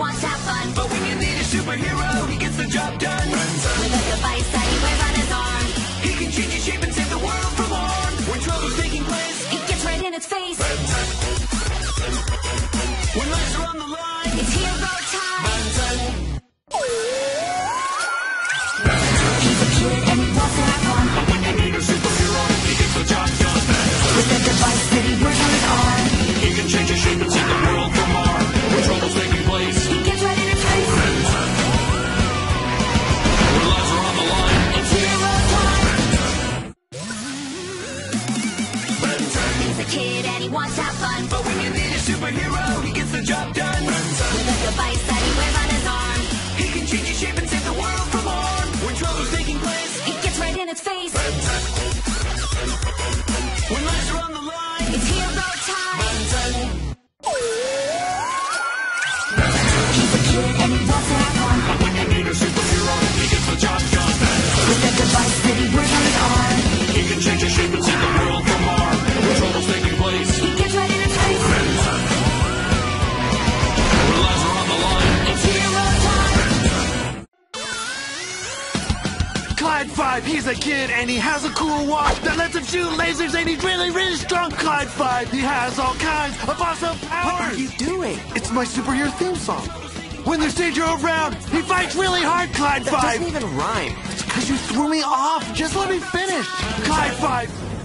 wants to have fun. But when you need a superhero, he gets the job done. With a device that he wears on his arm, he can change his shape and save the world from harm. When trouble's taking place, he gets right in its face. When lives are on the line, it's hero time. He's a kid and he wants to have fun. But when you need a superhero, he gets the job done. With a device that he wears on his arm, he can change his shape and save and he wants to have fun. But when you need a superhero, he gets the job done. Runs like a device Clyde 5, he's a kid and he has a cool watch that lets him shoot lasers and he's really, really strong. Clyde 5, he has all kinds of awesome powers. What are you doing? It's my superhero theme song. When there's danger around, he fights really hard, Clyde That 5. doesn't even rhyme. It's because you threw me off. Just let me finish. Clyde 5,